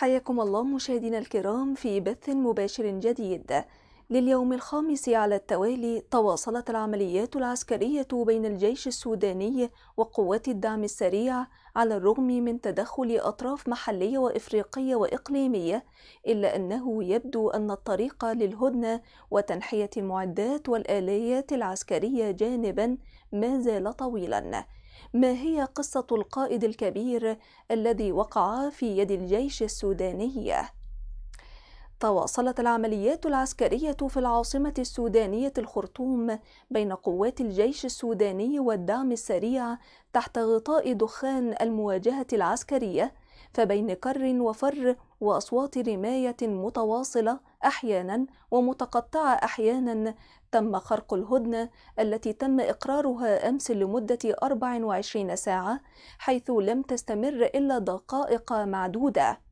حياكم الله مشاهدينا الكرام في بث مباشر جديد. لليوم الخامس على التوالي تواصلت العمليات العسكرية بين الجيش السوداني وقوات الدعم السريع على الرغم من تدخل أطراف محلية وإفريقية وإقليمية إلا أنه يبدو أن الطريق للهدنة وتنحية المعدات والآليات العسكرية جانبا ما زال طويلا ما هي قصة القائد الكبير الذي وقع في يد الجيش السوداني؟ تواصلت العمليات العسكرية في العاصمة السودانية الخرطوم بين قوات الجيش السوداني والدعم السريع تحت غطاء دخان المواجهة العسكرية فبين كر وفر وأصوات رماية متواصلة أحيانا ومتقطعة أحيانا تم خرق الهدنة التي تم إقرارها أمس لمدة 24 ساعة حيث لم تستمر إلا دقائق معدودة.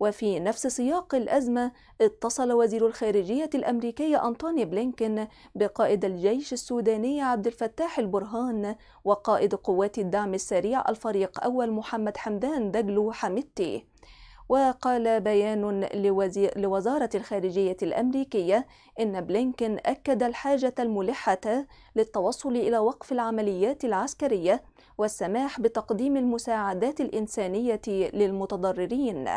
وفي نفس سياق الأزمة اتصل وزير الخارجية الأمريكي أنتوني بلينكين بقائد الجيش السوداني عبد الفتاح البرهان وقائد قوات الدعم السريع الفريق أول محمد حمدان دجلو حمدتي وقال بيان لوزارة الخارجية الأمريكية إن بلينكين أكد الحاجة الملحة للتوصل إلى وقف العمليات العسكرية والسماح بتقديم المساعدات الإنسانية للمتضررين.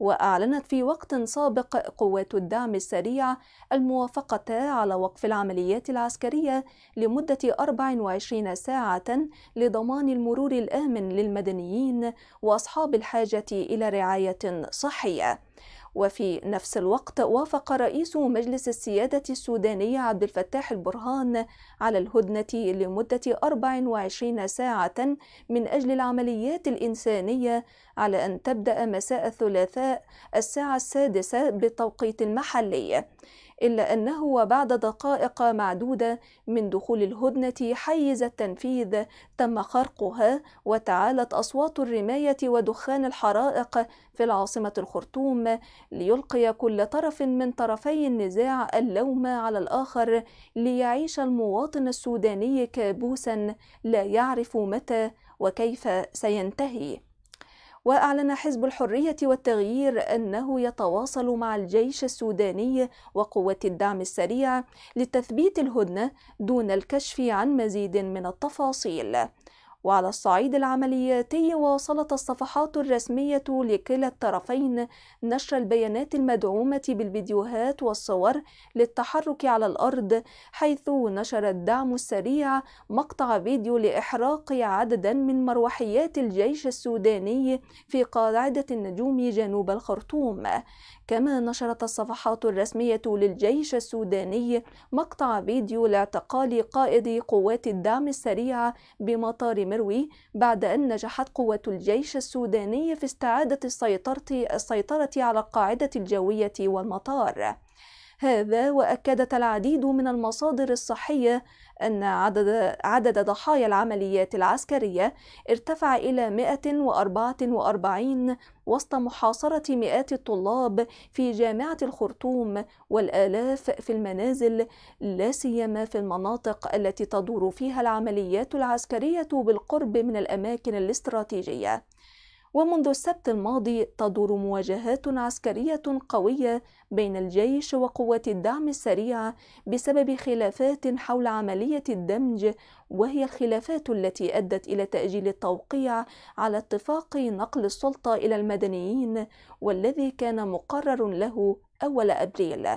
وأعلنت في وقت سابق قوات الدعم السريع الموافقة على وقف العمليات العسكرية لمدة 24 ساعة لضمان المرور الآمن للمدنيين وأصحاب الحاجة إلى رعاية صحية. وفي نفس الوقت وافق رئيس مجلس السيادة السوداني عبد الفتاح البرهان على الهدنة لمدة 24 ساعة من أجل العمليات الإنسانية على أن تبدأ مساء الثلاثاء الساعة السادسة بالتوقيت المحلي. إلا أنه وبعد دقائق معدودة من دخول الهدنة حيز التنفيذ تم خرقها وتعالت أصوات الرماية ودخان الحرائق في العاصمة الخرطوم ليلقي كل طرف من طرفي النزاع اللوم على الآخر ليعيش المواطن السوداني كابوسا لا يعرف متى وكيف سينتهي. وأعلن حزب الحرية والتغيير أنه يتواصل مع الجيش السوداني وقوة الدعم السريع لتثبيت الهدنة دون الكشف عن مزيد من التفاصيل. وعلى الصعيد العملياتي واصلت الصفحات الرسمية لكلا الطرفين نشر البيانات المدعومة بالفيديوهات والصور للتحرك على الأرض حيث نشر الدعم السريع مقطع فيديو لإحراق عددا من مروحيات الجيش السوداني في قاعدة النجوم جنوب الخرطوم. كما نشرت الصفحات الرسمية للجيش السوداني مقطع فيديو لاعتقال قائد قوات الدعم السريع بمطار مروي بعد أن نجحت قوة الجيش السوداني في استعادة السيطرة على القاعدة الجوية والمطار. هذا وأكدت العديد من المصادر الصحية أن عدد, عدد ضحايا العمليات العسكرية ارتفع إلى 144 وسط محاصرة مئات الطلاب في جامعة الخرطوم والآلاف في المنازل لا سيما في المناطق التي تدور فيها العمليات العسكرية بالقرب من الأماكن الاستراتيجية. ومنذ السبت الماضي تدور مواجهات عسكرية قوية بين الجيش وقوات الدعم السريع بسبب خلافات حول عملية الدمج وهي الخلافات التي أدت إلى تأجيل التوقيع على اتفاق نقل السلطة إلى المدنيين والذي كان مقرر له أول أبريل.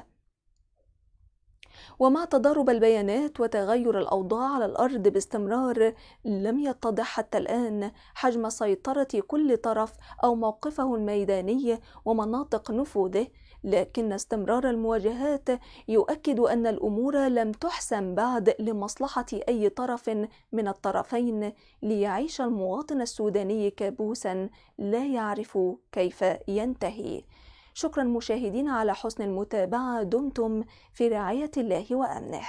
ومع تضارب البيانات وتغير الأوضاع على الأرض باستمرار لم يتضح حتى الآن حجم سيطرة كل طرف أو موقفه الميداني ومناطق نفوذه. لكن استمرار المواجهات يؤكد أن الأمور لم تحسم بعد لمصلحة أي طرف من الطرفين ليعيش المواطن السوداني كابوسا لا يعرف كيف ينتهي. شكرا مشاهدينا على حسن المتابعة دمتم في رعاية الله وأمنه.